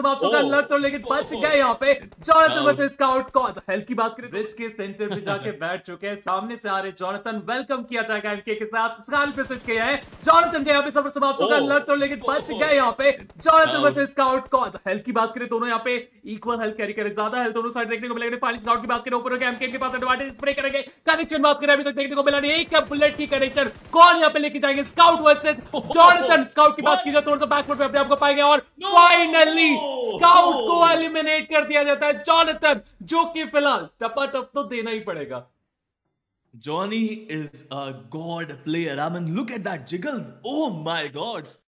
समाप्त होगा. लग तो लेकिन बच गए यहाँ पे। जॉनथन वर्सेस स्काउट को हेल्थ की बात करें ब्रिज के सेंटर पे जाके बैठ चुके हैं। सामने से आ रहे जॉनथन वेलकम किया जाएगा एमके के साथ। स्काल पे स्विच किया है। जॉनथन के यहाँ पे सफ़र समाप्त होगा. लग तो लेकिन बच गए यहाँ पे। Jonathan Ouch. वर्सेस स्काउट को हेल्थ की बात करें दोनों यहाँ पे इक्वल हेल्थ कैरी करें। ज़्यादा हेल्थ दोनों साइड देखने को मिलेगा। फाइनल स्काउट की बात करें ऊपर एमके के पास एडवांटेज स्प्रे करेंगे। कनेक्शन बात करें अभी तक देखने को मिला नहीं। एक बुलेट की कनेक्शन कौन यहाँ पे लेके जाएँगे स्काउट वर्सेस जॉनथन स्काउट की बात की जाए थोड़ा सा बैकफुट पे अपने आप को पाएँगे और! फाइनली स्काउट को एलिमिनेट कर दिया जाता है जॉनथन जो कि फ़िलहाल टपा टप तो देना ही पड़ेगा। Johnny is a god player I mean look at that jiggle oh my gods